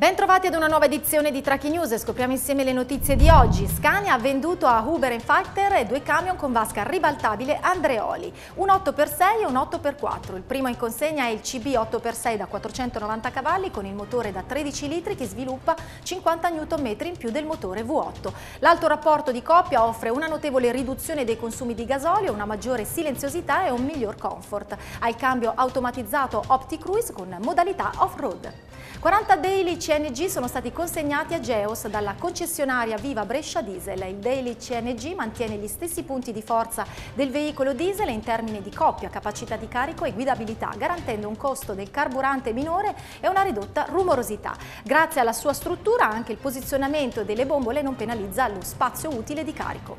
Bentrovati ad una nuova edizione di Tracking News, scopriamo insieme le notizie di oggi. Scania ha venduto a Uber Fighter due camion con vasca ribaltabile Andreoli, un 8x6 e un 8x4. Il primo in consegna è il CB 8x6 da 490 cavalli con il motore da 13 litri che sviluppa 50 Nm in più del motore V8. L'alto rapporto di coppia offre una notevole riduzione dei consumi di gasolio, una maggiore silenziosità e un miglior comfort. Ha il cambio automatizzato OptiCruise con modalità off-road. 40 daily CNG sono stati consegnati a Geos dalla concessionaria Viva Brescia Diesel. Il daily CNG mantiene gli stessi punti di forza del veicolo diesel in termini di coppia, capacità di carico e guidabilità, garantendo un costo del carburante minore e una ridotta rumorosità. Grazie alla sua struttura anche il posizionamento delle bombole non penalizza lo spazio utile di carico.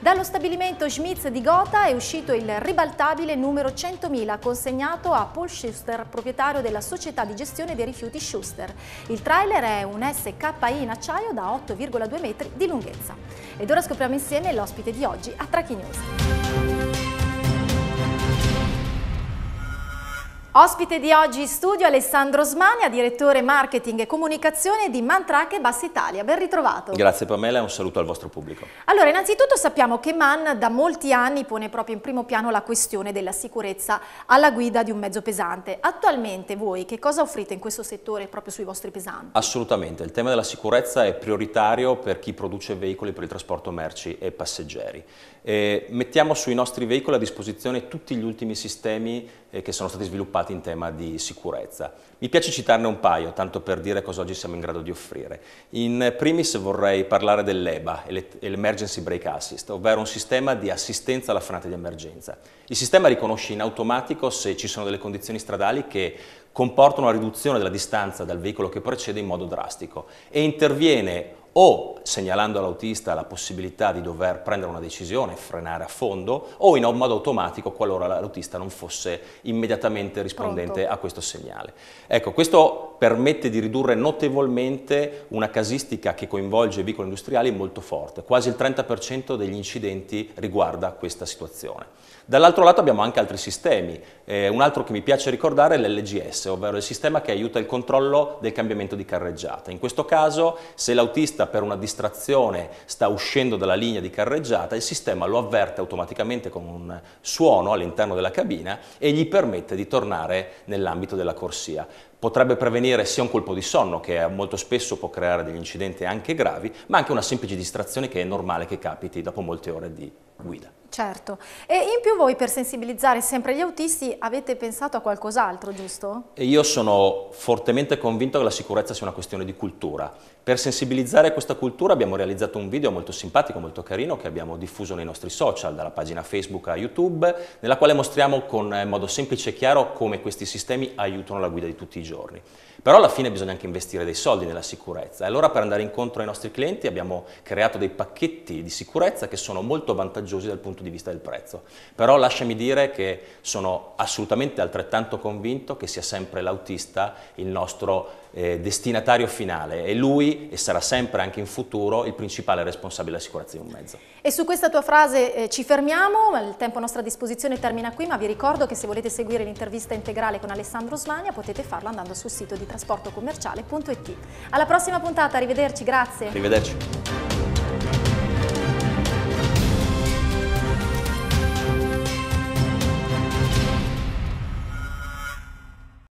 Dallo stabilimento Schmitz di Gotha è uscito il ribaltabile numero 100.000 consegnato a Paul Schuster, proprietario della società di gestione dei rifiuti Schuster. Il trailer è un SKI in acciaio da 8,2 metri di lunghezza. Ed ora scopriamo insieme l'ospite di oggi a Tracking News. Ospite di oggi in studio Alessandro Smania, direttore marketing e comunicazione di Mantrack e Bassa Italia. Ben ritrovato. Grazie Pamela e un saluto al vostro pubblico. Allora, innanzitutto sappiamo che MAN da molti anni pone proprio in primo piano la questione della sicurezza alla guida di un mezzo pesante. Attualmente voi che cosa offrite in questo settore proprio sui vostri pesanti? Assolutamente, il tema della sicurezza è prioritario per chi produce veicoli per il trasporto merci e passeggeri. E mettiamo sui nostri veicoli a disposizione tutti gli ultimi sistemi che sono stati sviluppati in tema di sicurezza. Mi piace citarne un paio, tanto per dire cosa oggi siamo in grado di offrire. In primis vorrei parlare dell'EBA, l'Emergency Brake Assist, ovvero un sistema di assistenza alla frenata di emergenza. Il sistema riconosce in automatico se ci sono delle condizioni stradali che comportano una riduzione della distanza dal veicolo che precede in modo drastico e interviene o segnalando all'autista la possibilità di dover prendere una decisione, frenare a fondo, o in modo automatico qualora l'autista non fosse immediatamente rispondente Pronto. a questo segnale. Ecco, questo permette di ridurre notevolmente una casistica che coinvolge i veicoli industriali molto forte, quasi il 30% degli incidenti riguarda questa situazione. Dall'altro lato abbiamo anche altri sistemi, eh, un altro che mi piace ricordare è l'LGS, ovvero il sistema che aiuta il controllo del cambiamento di carreggiata. In questo caso se l'autista motorista per una distrazione sta uscendo dalla linea di carreggiata, il sistema lo avverte automaticamente con un suono all'interno della cabina e gli permette di tornare nell'ambito della corsia. Potrebbe prevenire sia un colpo di sonno, che molto spesso può creare degli incidenti anche gravi, ma anche una semplice distrazione che è normale che capiti dopo molte ore di guida. Certo, e in più voi per sensibilizzare sempre gli autisti avete pensato a qualcos'altro, giusto? E io sono fortemente convinto che la sicurezza sia una questione di cultura. Per sensibilizzare questa cultura abbiamo realizzato un video molto simpatico, molto carino, che abbiamo diffuso nei nostri social, dalla pagina Facebook a YouTube, nella quale mostriamo con eh, modo semplice e chiaro come questi sistemi aiutano la guida di tutti i giorni. Però alla fine bisogna anche investire dei soldi nella sicurezza e allora per andare incontro ai nostri clienti abbiamo creato dei pacchetti di sicurezza che sono molto vantaggiosi dal punto di vista del prezzo. Però lasciami dire che sono assolutamente altrettanto convinto che sia sempre l'autista il nostro eh, destinatario finale e lui e sarà sempre anche in futuro il principale responsabile della sicurezza di un mezzo. E su questa tua frase eh, ci fermiamo, il tempo a nostra disposizione termina qui, ma vi ricordo che se volete seguire l'intervista integrale con Alessandro Smania potete farlo andando sul sito di trasportocommerciale.it. Alla prossima puntata, arrivederci, grazie. Arrivederci.